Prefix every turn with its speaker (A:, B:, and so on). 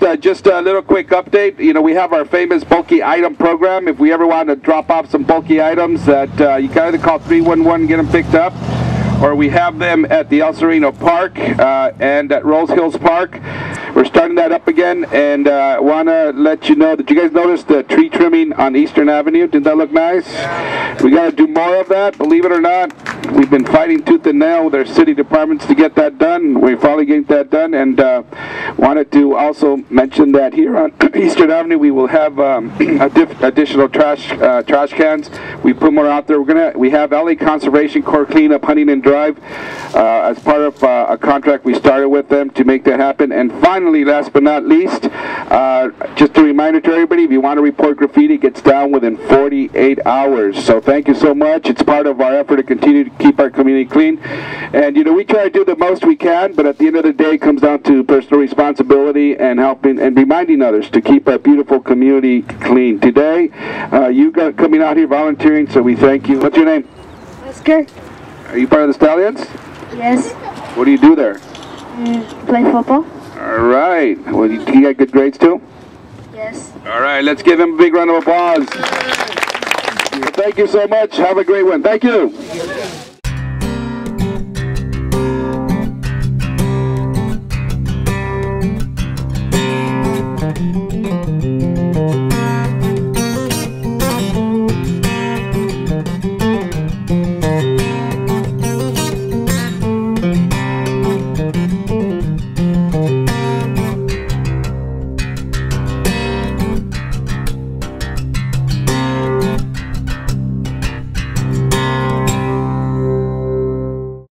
A: First, uh, just a little quick update. You know, we have our famous bulky item program. If we ever want to drop off some bulky items, that uh, you can either call 311 and get them picked up, or we have them at the El Sereno Park uh, and at Rose Hills Park. We're starting that up again, and uh, want to let you know that you guys noticed the tree trimming on Eastern Avenue. Didn't that look nice? We got to do more of that. Believe it or not, we've been fighting tooth and nail with our city departments to get that done. We're finally getting that done, and uh, wanted to also mention that here on Eastern Avenue we will have um, additional trash uh, trash cans. We put more out there. We're gonna we have LA Conservation Corps cleanup Huntington Drive uh, as part of uh, a contract we started with them to make that happen. And finally, last but not least, uh, just a reminder to everybody: if you want to report graffiti, it gets down within 48 hours. So thank you so much. It's part of our effort to continue keep our community clean. And you know, we try to do the most we can, but at the end of the day, it comes down to personal responsibility and helping and reminding others to keep our beautiful community clean. Today, uh, you got coming out here volunteering, so we thank you. What's your name?
B: Oscar?
A: Are you part of the Stallions?
B: Yes.
A: What do you do there?
B: Mm, play football?
A: All right. Well, you, you got good grades too?
B: Yes.
A: All right. Let's give him a big round of applause. Thank you so much. Have a great one. Thank you.